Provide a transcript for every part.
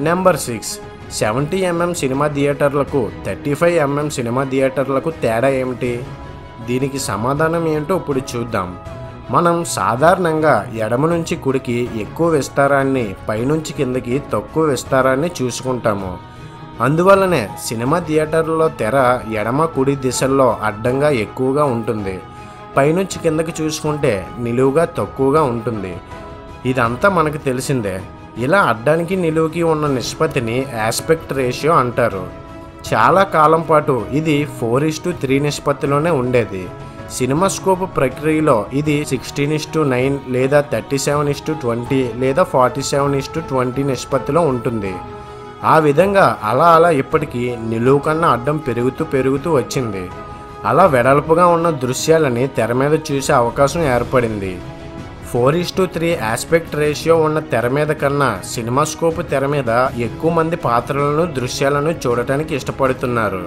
Number six. Seventy MM cinema థియేటర్లకు thirty five MM cinema థియేటర్లకు తేడా ఏమిటి? దీనికి సమాధానం ఏంటో ఇప్పుడు చూద్దాం. మనం సాధారణంగా ఎడమ నుంచి కుడికి ఎక్కువ విస్తారాన్ని పైనుంచి కిందకి తక్కువ విస్తారాన్ని చూసుకుంటాము. అందువల్లనే సినిమా థియేటర్లో తెర ఎడమ కుడి దిశల్లో అడ్డంగా ఎక్కువగా ఉంటుంది. పైనుంచి కిందకి చూసుకుంటే నిలువుగా తక్కువగా ఉంటుంది. ఇదంతా మనకు తెలిసిందే. ఇలా అడ్డానికి నిలువుకి ఉన్న నిష్పత్తిని ఆస్పెక్ట్ రేషియో అంటారు. చాలా కాలం పాటు ఇది ఫోర్ ఇస్ టు త్రీ నిష్పత్తిలోనే ఉండేది. సినిమాస్కోప్ ప్రక్రియలో ఇది సిక్స్టీన్ ఇస్ టు నైన్ లేదా thirty seven is to twenty లేదా forty seven is to twenty నిష్పత్తిలో ఉంటుంది. ఆ విధంగా అలా అలా ఇప్పటికీ నిలువు కన్నా అడ్డం పెరుగుతూ పెరుగుతూ వచ్చింది. అలా వెడల్పుగా ఉన్న దృశ్యాలని తెర మీద చూసే అవకాశం ఏర్పడింది. Four is to three aspect ratio ఉన్న తెర మీద కన్నా సినిమా స్కోప్ తెర మీద ఎక్కువ మంది పాత్రలను దృశ్యాలను చూడటానికి ఇష్టపడుతున్నారు.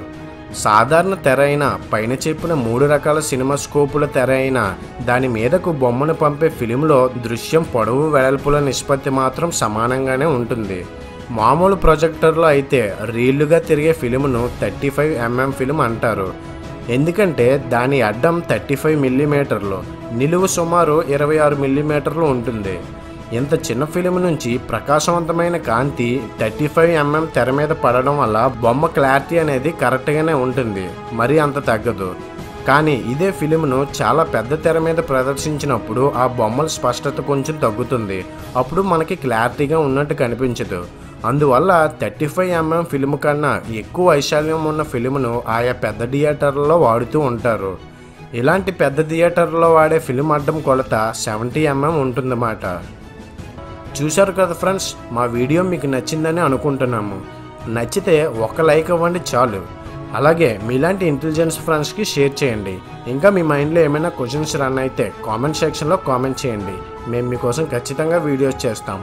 సాధారణ తెర అయిన పైన చెప్పిన మూడు రకాల సినిమా స్కోపుల తెర అయిన దాని మీదకు బొమ్మను పంపే ఫిలింలో దృశ్యం పొడవు వెడల్పుల నిష్పత్తి మాత్రం సమానంగానే ఉంటుంది. మామూలు ప్రొజెక్టర్లో అయితే రీళ్ళుగా తిరిగే ఫిలింను థర్టీ ఫైవ్ ఎంఎం ఫిలిం అంటారు. ఎందుకంటే దాని అడ్డం థర్టీ ఫైవ్ మిల్లీమీటర్లు. నిలువు సుమారు ఇరవై ఆరు మిల్లీమీటర్లు ఉంటుంది. ఇంత చిన్న ఫిలిం నుంచి ప్రకాశవంతమైన కాంతి థర్టీ ఫైవ్ ఎంఎం తెర మీద పడడం వల్ల బొమ్మ క్లారిటీ అనేది కరెక్ట్గానే ఉంటుంది. మరి అంత తగ్గదు. కానీ ఇదే ఫిలింను చాలా పెద్ద తెర మీద ప్రదర్శించినప్పుడు ఆ బొమ్మల స్పష్టత కొంచెం తగ్గుతుంది. అప్పుడు మనకి క్లారిటీగా ఉన్నట్టు కనిపించదు. అందువల్ల థర్టీ ఫైవ్ ఎంఎం ఫిలిం కన్నా ఎక్కువ వైశాల్యం ఉన్న ఫిలింను ఆయా పెద్ద థియేటర్లలో వాడుతూ ఉంటారు. ఇలాంటి పెద్ద థియేటర్లో వాడే ఫిలిం అడ్డం కొలత సెవెంటీ ఎంఎం ఉంటుందన్నమాట. చూశారు కదా ఫ్రెండ్స్ మా వీడియో మీకు నచ్చిందని అనుకుంటున్నాము. నచ్చితే ఒక లైక్ ఇవ్వండి చాలు. అలాగే మీలాంటి ఇంటెలిజెన్స్ ఫ్రెండ్స్కి షేర్ చేయండి. ఇంకా మీ మైండ్లో ఏమైనా క్వశ్చన్స్ రన్ అయితే కామెంట్ సెక్షన్లో కామెంట్ చేయండి. మేము మీకోసం ఖచ్చితంగా వీడియోస్ చేస్తాం.